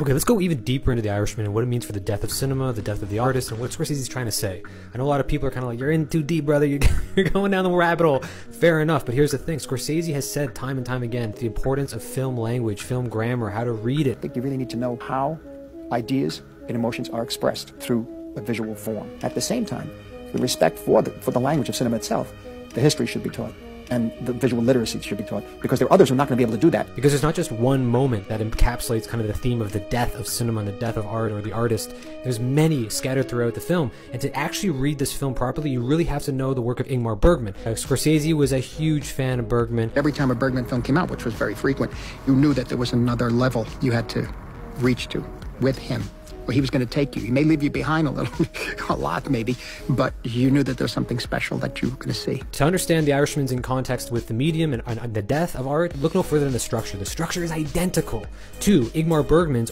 Okay, let's go even deeper into The Irishman and what it means for the death of cinema, the death of the artist, and what Scorsese's trying to say. I know a lot of people are kind of like, you're in too deep, brother. You're, you're going down the rabbit hole. Fair enough, but here's the thing Scorsese has said time and time again the importance of film language, film grammar, how to read it. I think you really need to know how ideas and emotions are expressed through a visual form. At the same time, the respect for the, for the language of cinema itself, the history should be taught and the visual literacy should be taught because there are others who are not going to be able to do that. Because there's not just one moment that encapsulates kind of the theme of the death of cinema and the death of art or the artist. There's many scattered throughout the film, and to actually read this film properly, you really have to know the work of Ingmar Bergman. Uh, Scorsese was a huge fan of Bergman. Every time a Bergman film came out, which was very frequent, you knew that there was another level you had to reach to with him where he was going to take you. He may leave you behind a little, a lot maybe, but you knew that there was something special that you were going to see. To understand The Irishman's in context with the medium and, and the death of art, look no further than the structure. The structure is identical to Ingmar Bergman's